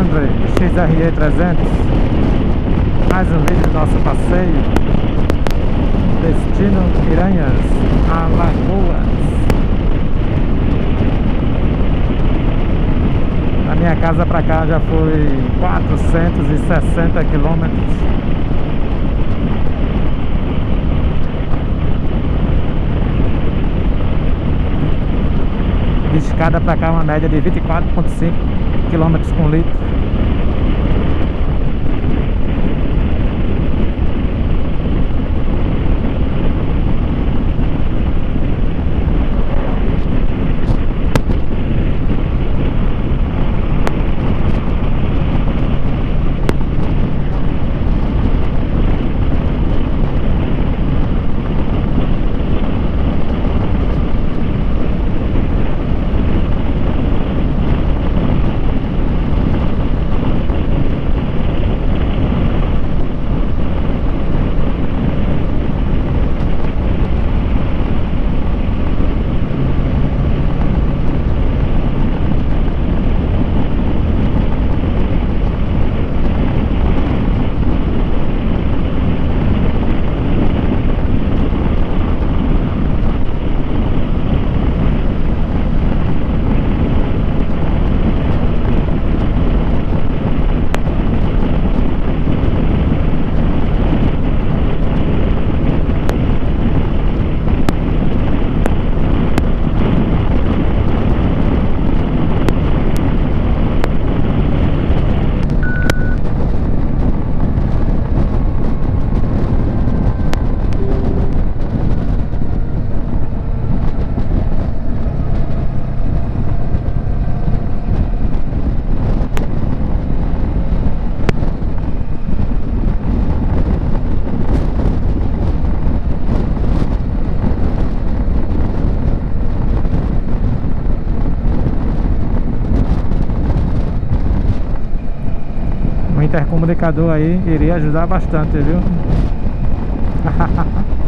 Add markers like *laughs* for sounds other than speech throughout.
Alexandre XRE 300 Mais um vídeo do nosso passeio. Destino Piranhas Alagoas. Da minha casa pra cá já foi 460 quilômetros. De escada pra cá uma média de 24,5 km com litro O intercomunicador aí iria ajudar bastante, viu? *laughs*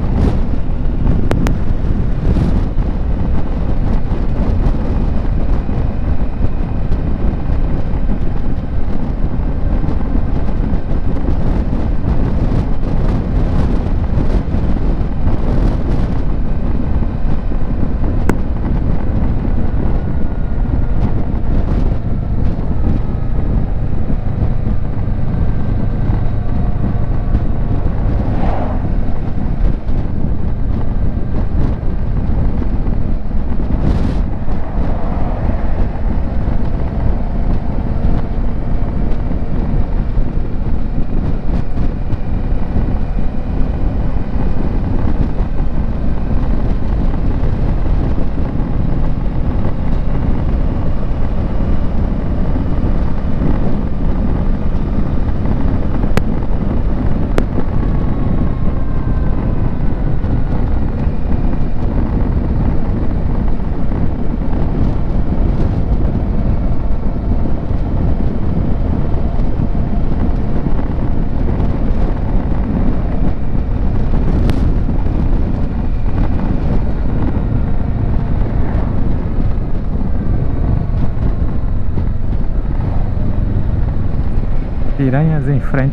Piranhas em frente.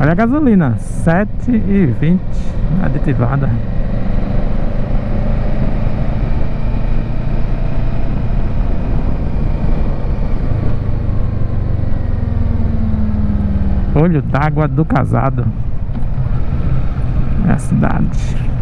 Olha a gasolina 7,20 aditivada. Olho d'água do casado. É a cidade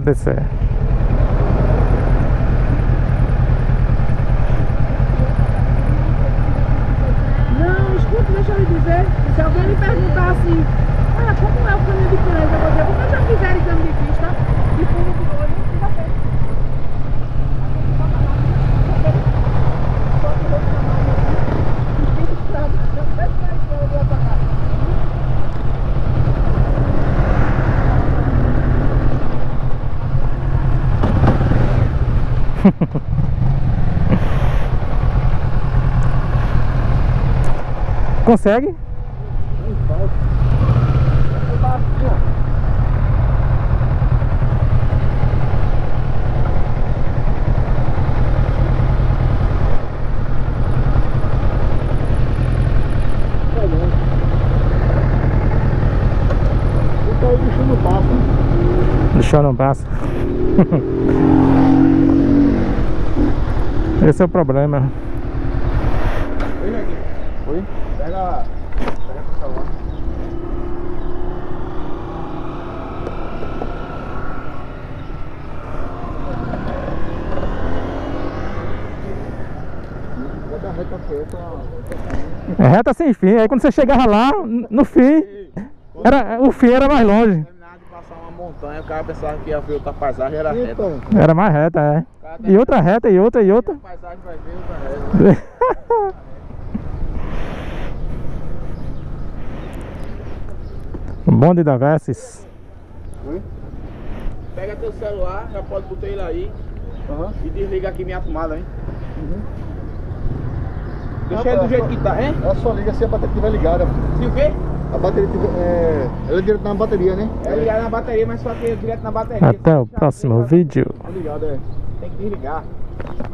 né? Ah, pode *laughs* Consegue? Então o bicho *laughs* Esse é o problema. Vem aqui. Oi? Pega. Pega essa celular. É reta sem fim. Aí quando você chegava lá, no fim, era, o fim era mais longe. Terminado de passar uma montanha, o cara pensava que ia ver outra paisagem, era reta. Era mais reta, é. E outra reta, e outra, e outra. A paisagem vai ver outra *laughs* reta. Bonde da Versys. Pega teu celular, já pode botar ele aí aham. e desliga aqui minha tomada, hein? Uhum. Deixa ele do jeito que tá, hein? Ela só liga se a bateria estiver ligada. Se o quê? A bateria tiver. É, ela é direto na bateria, né? É ligar na bateria, mas só que é direto na bateria. Até o próximo vídeo. Tá ligado, é. Tem que desligar.